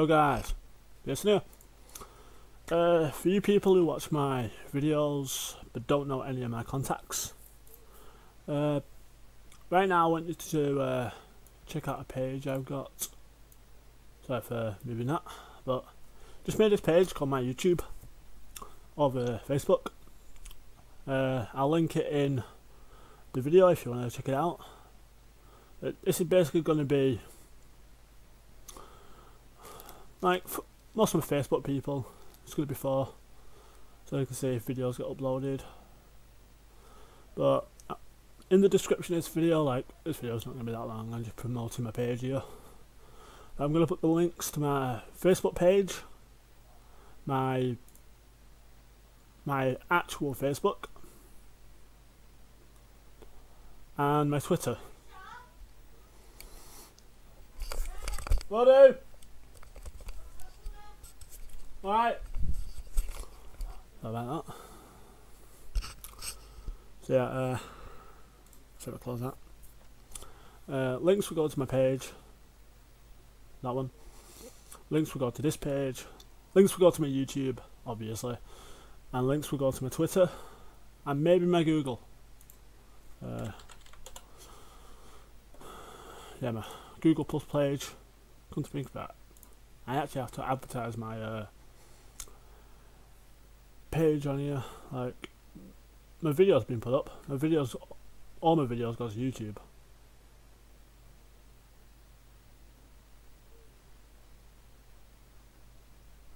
Yo guys, listen here. Uh, for you people who watch my videos but don't know any of my contacts, uh, right now I want you to uh, check out a page I've got. Sorry for moving that, but just made this page called my YouTube over Facebook. Uh, I'll link it in the video if you want to check it out. Uh, this is basically going to be like most of my Facebook people. It's going to be for so you can see if videos get uploaded. But uh, in the description of this video, like this video is not going to be that long. I'm just promoting my page here. I'm going to put the links to my Facebook page, my my actual Facebook, and my Twitter. What do? Right. About that. So yeah, uh, so close that. Uh, links will go to my page. That one. Links will go to this page. Links will go to my YouTube, obviously. And links will go to my Twitter. And maybe my Google. Uh, yeah, my Google Plus page. Come to think of that. I actually have to advertise my uh, page on here. Like, my video's been put up. My videos, all my videos go to YouTube.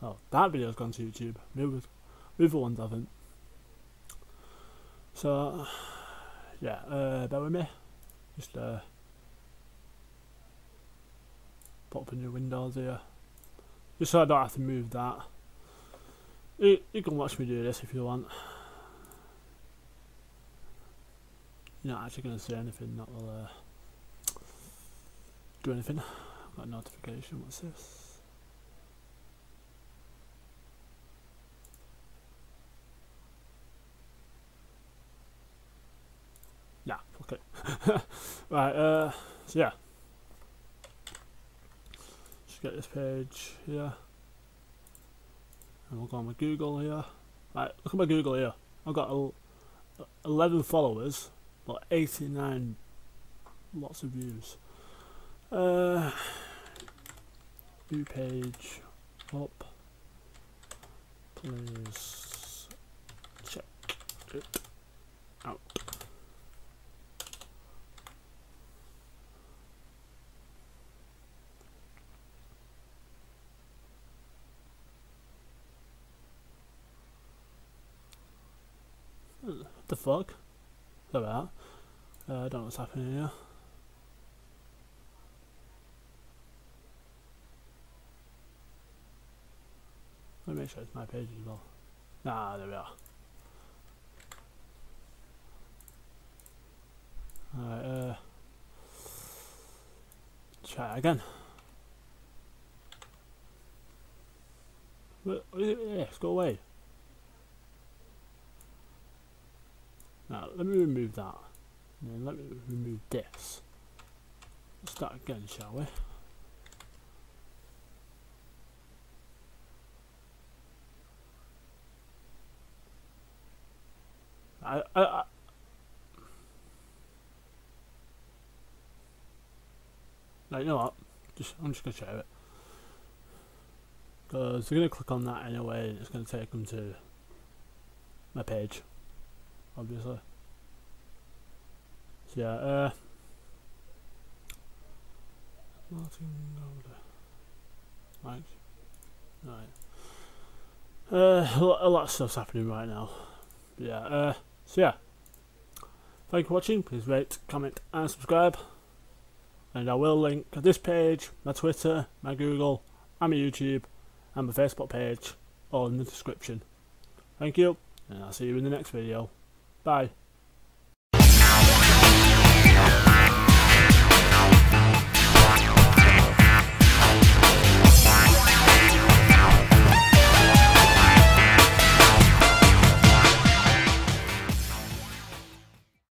Oh, that video's gone to YouTube. The other ones haven't. So, yeah, uh, bear with me. Just uh, up a new Windows here. Just so I don't have to move that. You, you can watch me do this if you want. You're not actually going to say anything that will uh, do anything. I've got a notification, what's this? Yeah, okay. right, uh, so yeah. Just get this page here. And we'll go on with Google here. Right, look at my Google here. I've got 11 followers, but 89 lots of views. Uh, new page up. Please check it out. What the fuck? At that. Uh, I don't know what's happening here. Let me make sure it's my page as well. Ah, there we are. Alright, uh... Try again. Yes, go away. Now, let me remove that. And let me remove this. Let's start again, shall we? I, I, I Like, you know what? Just I'm just gonna share it because they're gonna click on that anyway, and it's gonna take them to my page obviously. So yeah, uh, Martin Golder. Right. Right. Uh, a lot, a lot of stuff's happening right now. But yeah, uh, so yeah. Thank you for watching. Please rate, comment, and subscribe. And I will link this page, my Twitter, my Google, and my YouTube, and my Facebook page, all in the description. Thank you, and I'll see you in the next video. Bye.